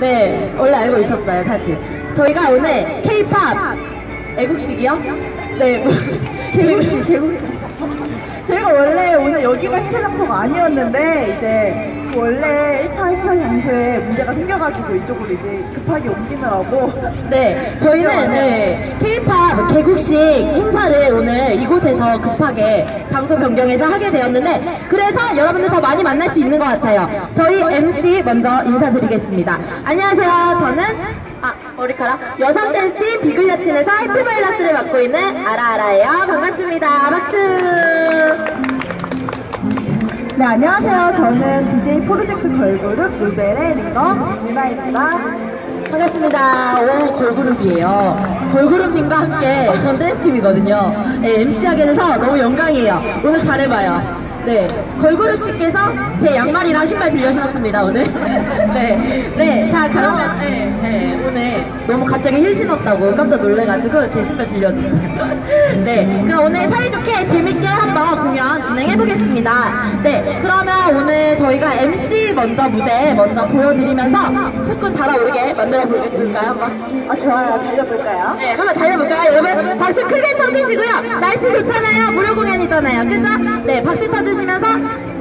네, 원래 알고 있었어요, 사실. 저희가 오늘 K-팝 애국식이요? 네, 뭐, 개국식, 개국식. 저희가 원래 오늘 여기가 행사 장소가 아니었는데 이제 그 원래 1차 행사 장소에 문제가 생겨가지고 이쪽으로 이제 급하게 옮기느라고 네, 저희는 네, K-팝 개국식 이곳에서 급하게 장소 변경해서 하게 되었는데 그래서 여러분들 더 많이 만날 수 있는 것 같아요. 저희 MC 먼저 인사드리겠습니다. 안녕하세요. 저는 아 머리카락 여성 댄스 팀 비글여친에서 해피바이러스를 맡고 있는 아라아라예요. 반갑습니다. 박수. 네 안녕하세요 저는 DJ 프로젝트 걸그룹 루벨의 리더 유나입니다 반갑습니다. 오, 걸그룹이에요. 걸그룹님과 함께 전 댄스팀이거든요. 네, MC하게 돼서 너무 영광이에요. 오늘 잘해봐요. 네, 걸그룹 씨께서 제 양말이랑 신발 빌려 신었습니다, 오늘. 네, 네, 자, 그러면, 네, 네, 오늘 너무 갑자기 힐 신었다고 깜짝 놀래가지고 제 신발 빌려줬어요. 네, 그럼 오늘 사이좋게 재밌게 한번 공연 진행해보겠습니다. 네, 그러면 오늘 저희가 MC 먼저 무대 먼저 보여드리면서 후끈 달아오르게 만들어 볼까요, 한번? 아 좋아요 달려볼까요? 네, 한번 달려볼까요? 여러분, 박수 크게 쳐주시고요. 날씨 좋잖아요. 무료 공연이잖아요. 그죠? 네, 박수 쳐주시면서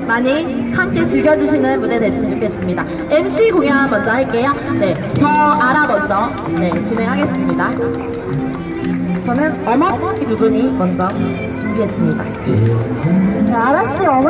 많이 함께 즐겨주시는 무대 됐으면 좋겠습니다. MC 공연 먼저 할게요. 네, 저 알아 먼저 네, 진행하겠습니다. 저는 어머 누구니 먼저 준비했습니다. 네, 아라씨 어머